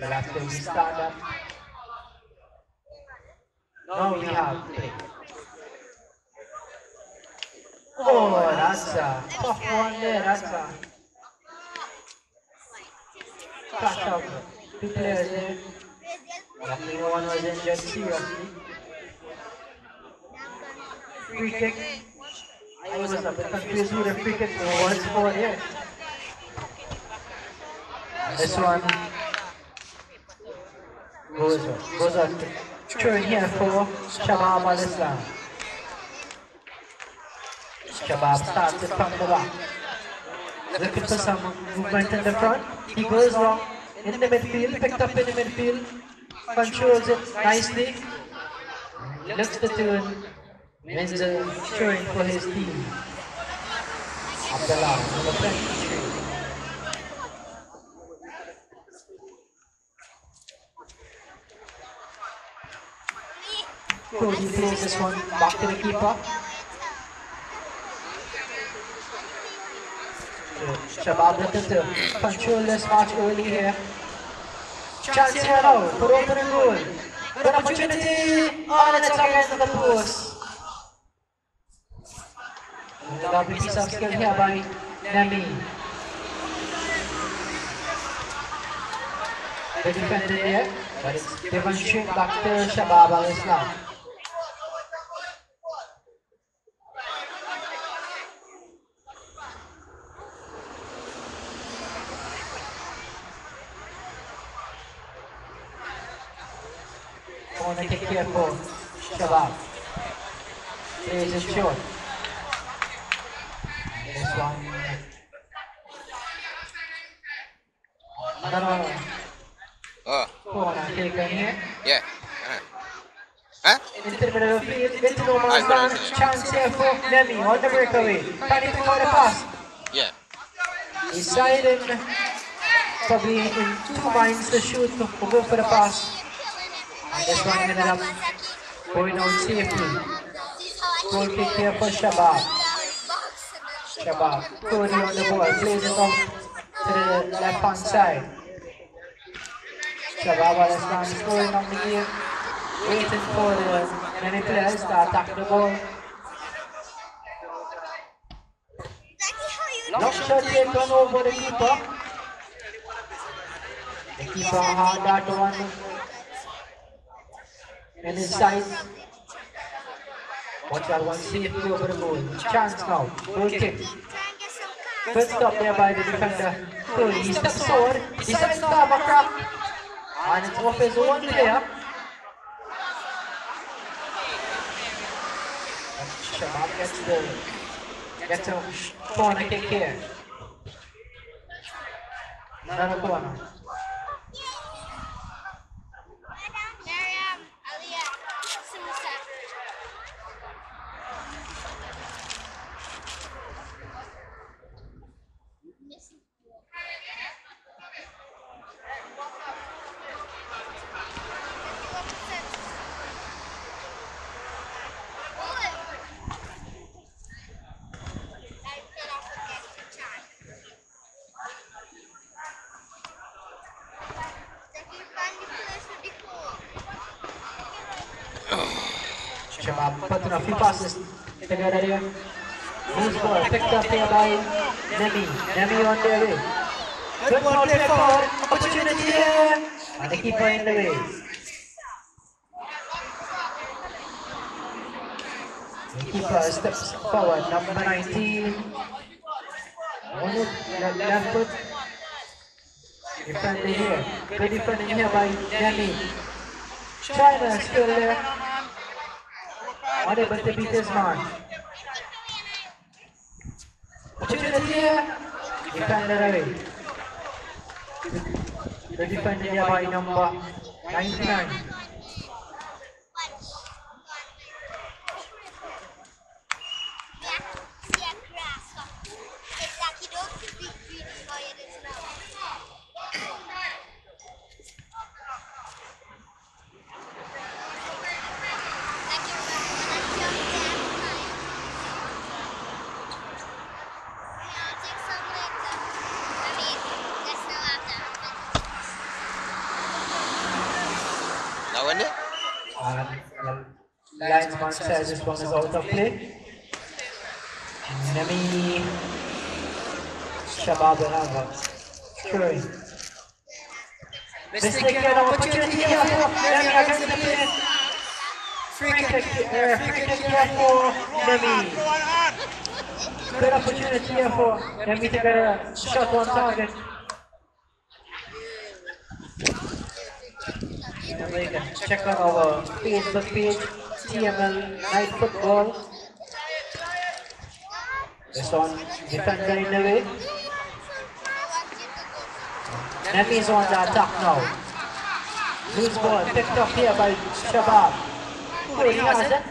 We'll have to restart that. Now we have play. Oh, that's a tough one there. That's a catch up. Two players there. Luckily, no one was injured seriously. Free kick. I was a bit confused who the free kick was for there. This one goes up. Turn here for Shabab Al Islam. Shabab starts it from the back. Looking for some movement in the front. He goes long in the midfield, picked up in the midfield, controls it nicely. Looks to turn, wins the turn for his team. Abdullah, Cody plays this one back to the keeper. Shabab looking to control this match early here. Chance here now for opening goal. Good opportunity. Oh, and it's against the post. Lovely piece of skill here by Nemy. The defender there, but it's given straight back to Shabab Al Kick here for Shabab. Plays it short. This one. Another one. Oh, corner taken here. yeah. Uh. Huh? Into the middle of the field, into no I man's got land. Chance here for Nemy on the breakaway. Can he pick out the pass? Yeah. He's sliding, probably in two minds to shoot, to go for the pass. And this one ended up going out safely. Goal kick here for Shabab. Shabab, Cody on the ball, plays it up to the left hand side. Shabab Al Islam scoring on the game, waiting for the many players to attack the ball. Long shot taken over the keeper. The keeper had that one in his sights. Watch that one safely over the goal. Chance now. Goal kick. Good stop there by the defender. Good. He steps forward. He to have a crack. And it's off his own player. And Shabab gets the gets a corner kick here. Another corner. A few passes together there. Loose ball picked up here by Nemy. Nemy on their way. Good ball play forward. Opportunity here. And the keeper in the way. The keeper steps forward. Number 19. On it, left, left foot. Defending here. Good defending here by Nemy. China still there. His man. Opportunity here. Defender away. The defender here by number 99. This one is out of play. Nemy Shabab will have a throwing. Mistaken an opportunity here for Nemy against the pin. Free kick, uh, free kick here for Nemy. Good opportunity here for Nemy to get a shot on target. Check on our Facebook page, TML Night Football. This one, defender in the way. Nemy is on the attack now. Loose ball picked up here by Shabab. Has it.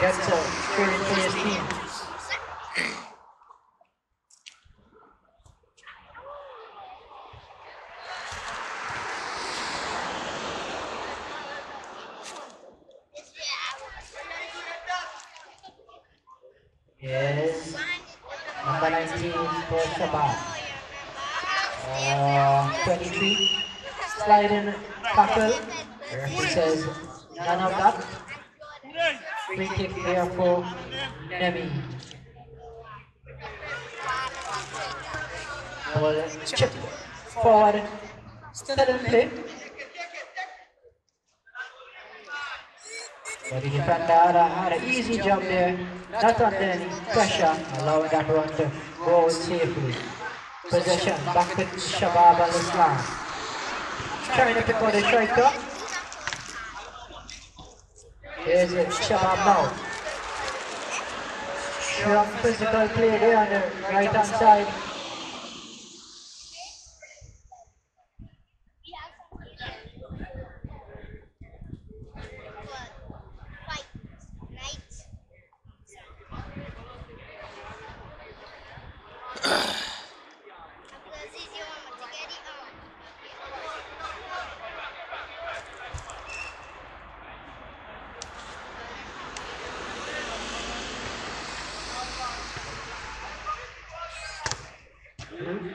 Gets a straight into his team. Yes. Number 19 for Shabab. Uh, 23. Slide in tackle. Referee says none of that. Free kick here for Nemy. Ball chip forward. Still in play. But the defender had, a, had an easy job there, not under any pressure, allowing that run to go safely. Possession back with Shabab Al Islam. Trying to pick out the striker. Here's it, Shabab now. Strong physical play there on the right hand side.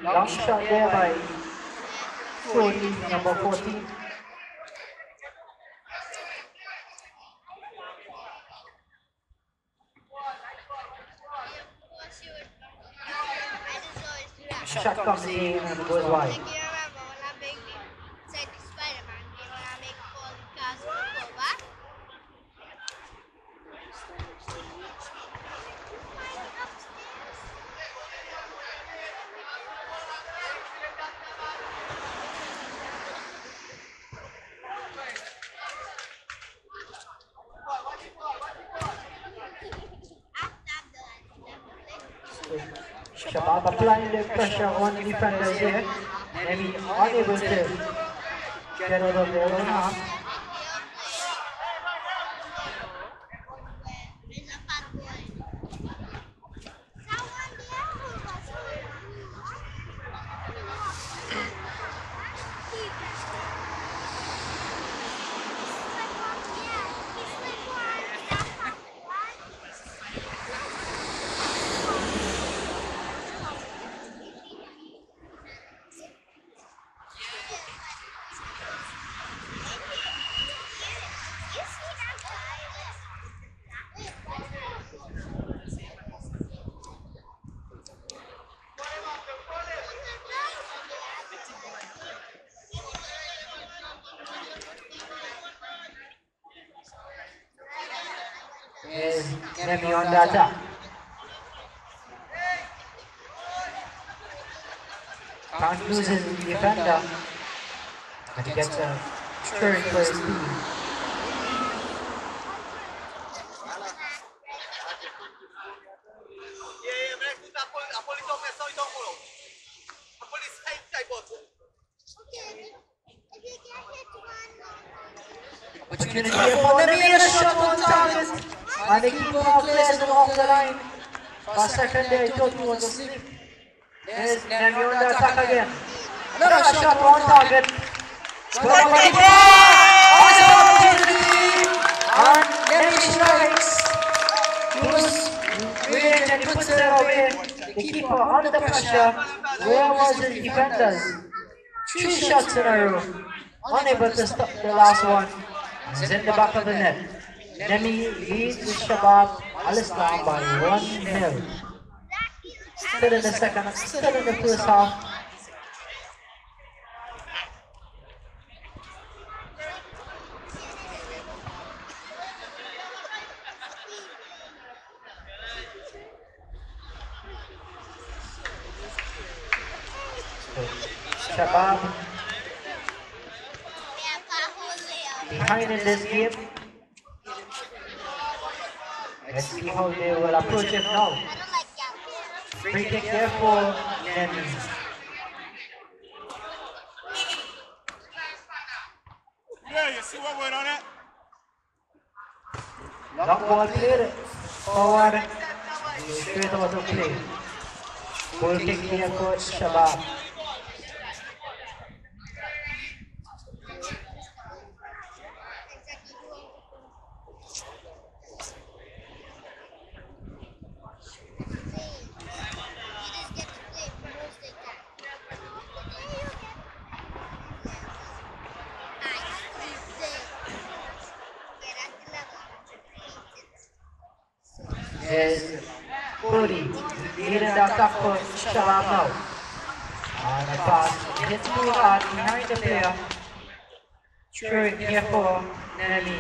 Long shot there by 14, number 14. Shot comes in and goes wide. Shabab applying the pressure on the defenders here. Maybe unable to get out of their own half. Nemy on the attack. Can't lose his defender. But he gets a uh, turn for his. Yeah, man, a poli- a polícia começou então, pô. A polícia sai, sai, pô. Opportunity for Nemy and a shot on target. And the keeper now clears him off the line. A second there, he thought he was asleep. There's Nemy on the attack again. Another shot on target. Good opportunity. And Nemy strikes. He was and puts it away. The keeper under pressure. Where was his defenders? Three shots in a row. Unable to stop the last one. is in the back of the net. Nemy leads Shabab Al Islam by 1 0. Still in the second, still in the first half. Shabab behind in this game. Let's see how they will approach it now. Free kick there for Nemy. Yeah, you see what went on it? Long ball played forward. Straight out of play. Goal kick here for Shabab. Is Cody leading the attack for Shabab now. And a pass hits too hard behind the player. Throw it here for Nelly.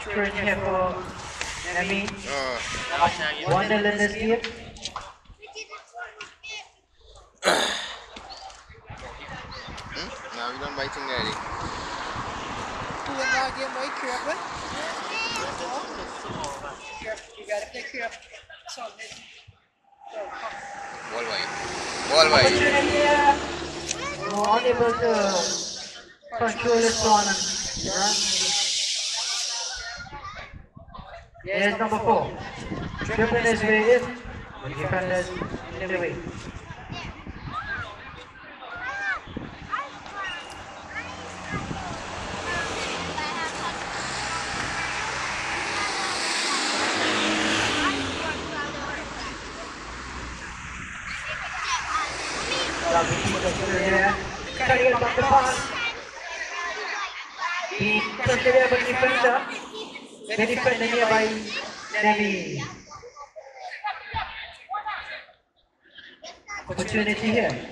Throw it here for Nelly. One nil in this game. hmm? Now you done biting already. Doing that again, right, careful. You gotta play careful. So, Ball wide. Ball wide. Opportunity here. Unable to control his tournament. Here's number four. Dribbling his way in. Defenders in the way. Cutting it back the pass. He touched it there, Opportunity here.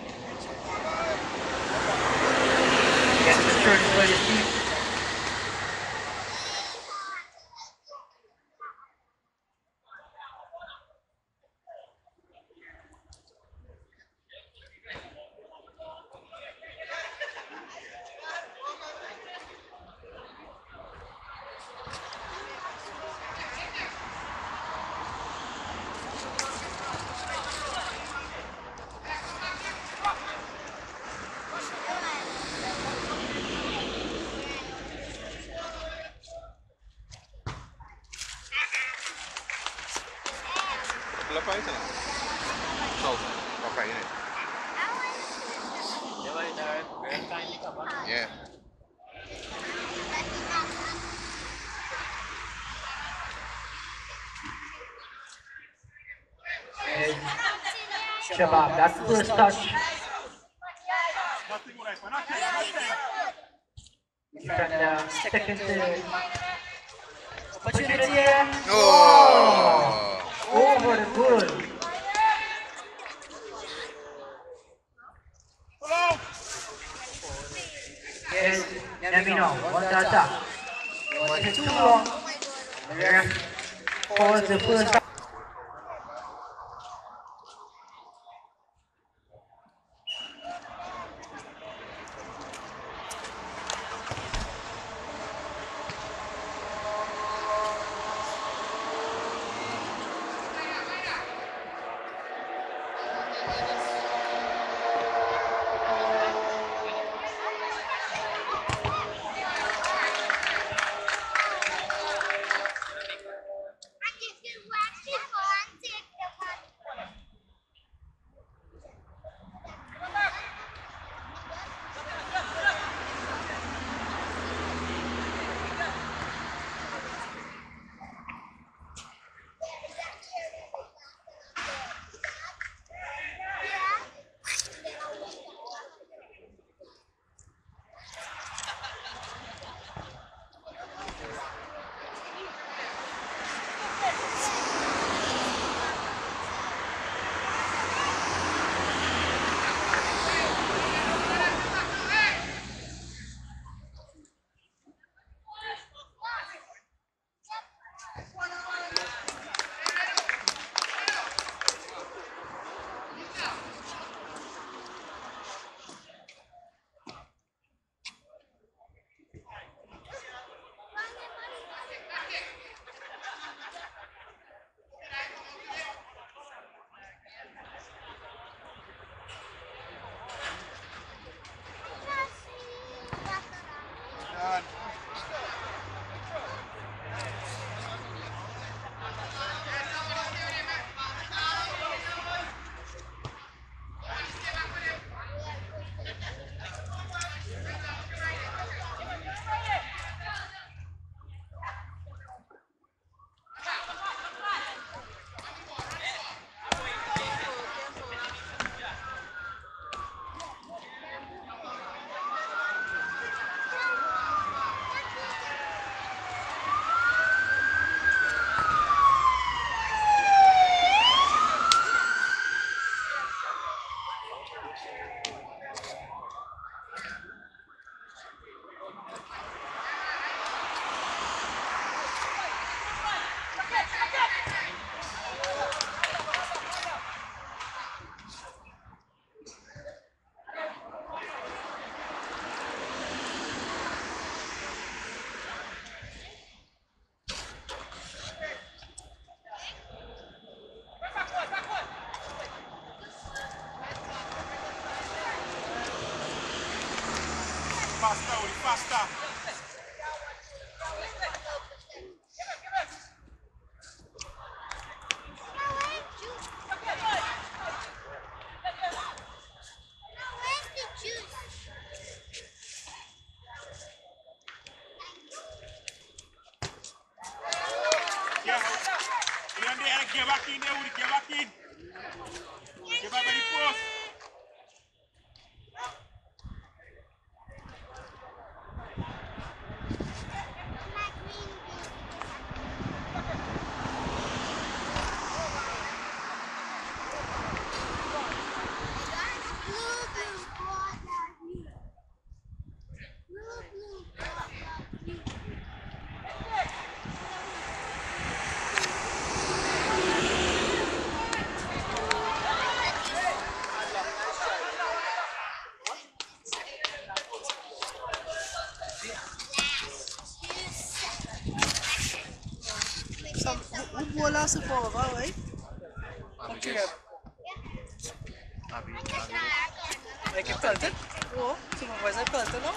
Berapa itu? So, berapa ini? Yeah. And Shabab, that first touch. Defender, uh, second to opportunity here. Oh. Over the goal. Here's Namino on the attack. Was it too long? There was the first faster. passa pra lavar, vai. Aqui, ó. Tá bem, tá bem. É que planta? Ô, se não faz a planta, não.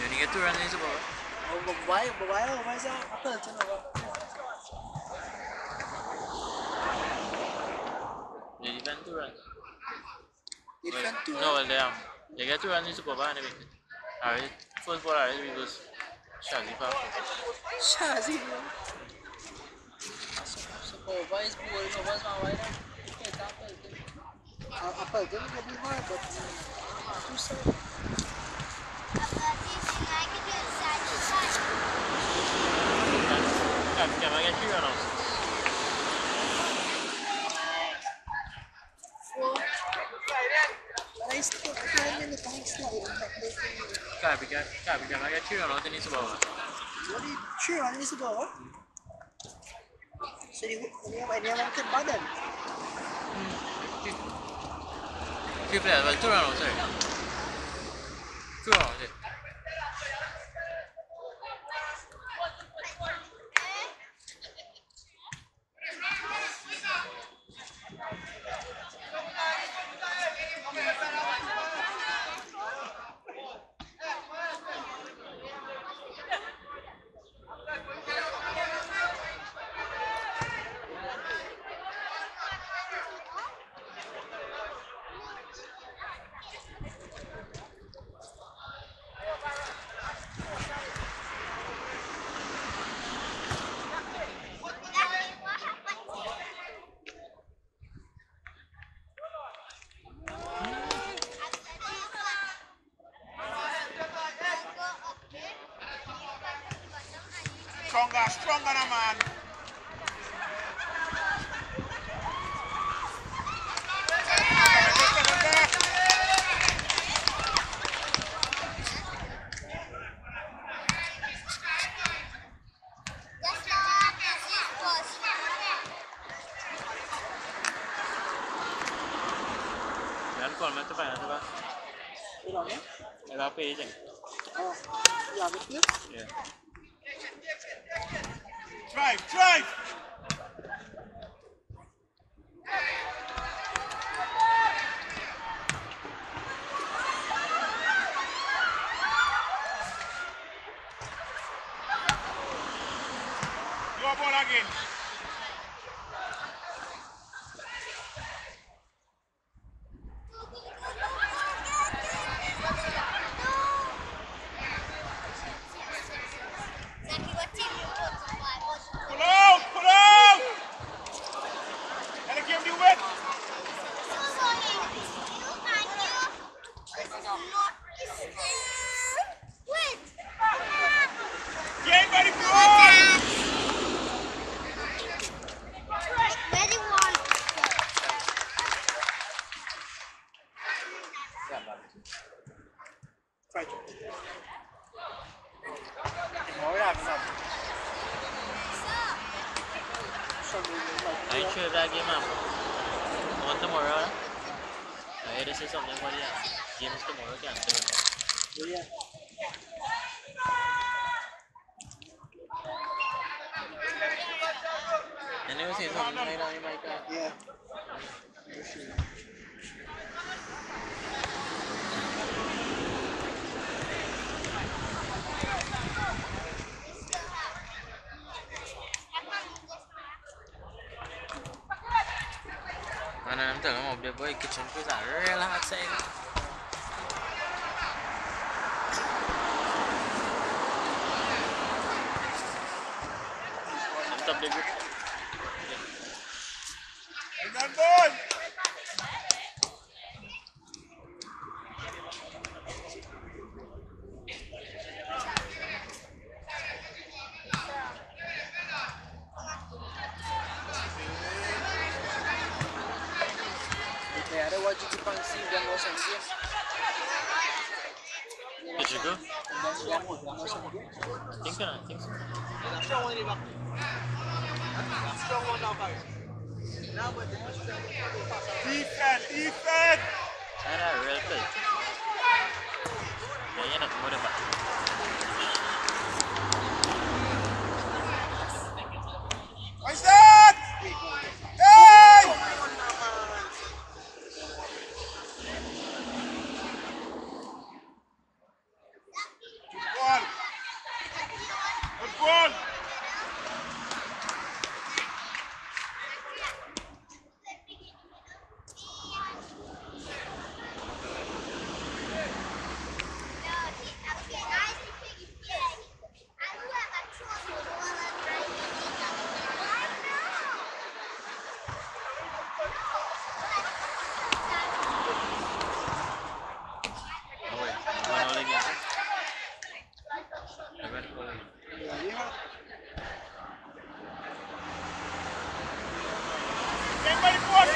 You need to run into the ball. Vai, vai, vai, vai, a planta, não. You need to run. You need to. No, well, they are. tu get to run into the ball, anyway. All right. First ball, all we lose. Shazi pa. Shazi bro. Supervise bola no was my right. Okay, that pelted. A pelted will be hard, but too sad. Kan, kan man get turan också. Nice to five minutes ang slide. Kan, kan, kan, kan man get turan 改不改，改不改那个去了的你是不？我的去了你是不？谁你你你你干嘛的？嗯，去去不了，走了老，走。Stronger na I never seen something like that. Yeah. Anh em tưởng một điệp với kịch chiến cứ giả relaxing Tập debut Think so, I think so. Strong one, Strong one, now, Sanggup. Think ka na, real play. Kayaknya nak muna ba? Isaac! Hey! Good ball. Good ball. Okay, mana ulit yan? Agad ko ulit. Game by foot.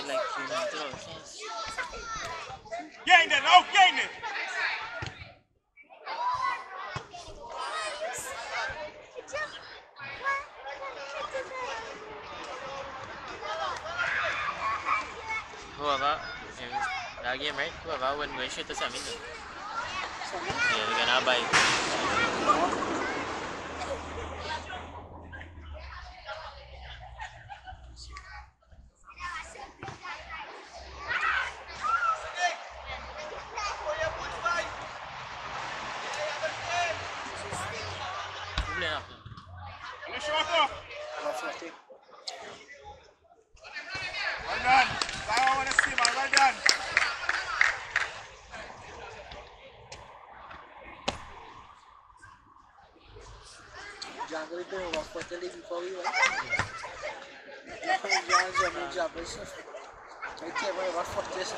Side like few meters. Yes. Gain it, now gain it. Whoever, lagi game right? Whoever when we shoot sa amin. Yeah, we gonna buy. we're doing about 4.30 before we went. My friend John's doing a job, but it's we can't worry about 4.30.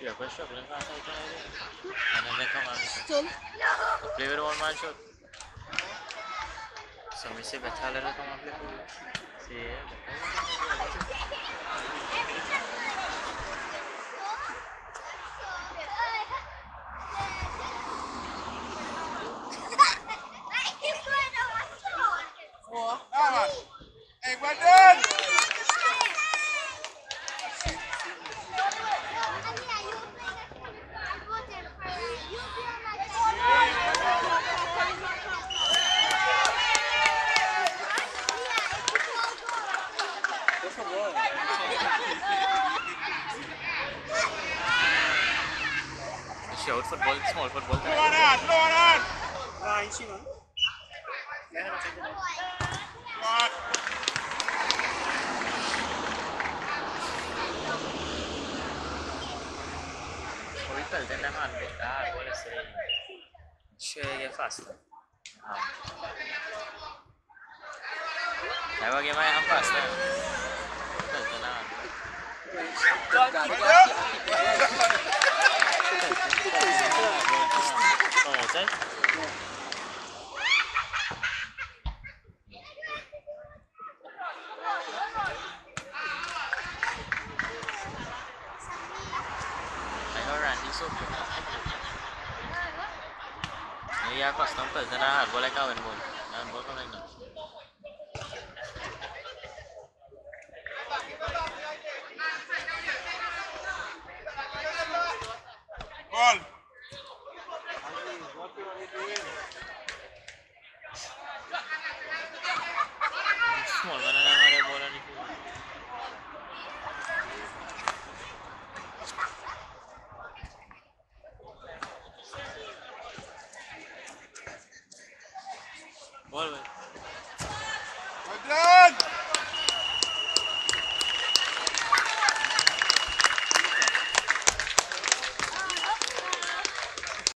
Yeah, play shot, play fast like that. And then they come and Still? play with one man shot. So, we say, better let her come and play. See, yeah, better. Hey, well done. Go for more. si out football, small football. Low on hand, low on hand. Ah, isi man. Go on. Hoy, den naman. Ah, wala si Siya fast. Ah. Tawag yung fast. ah. Ito na. Oh. María Costa empezará a jugar la cabeza.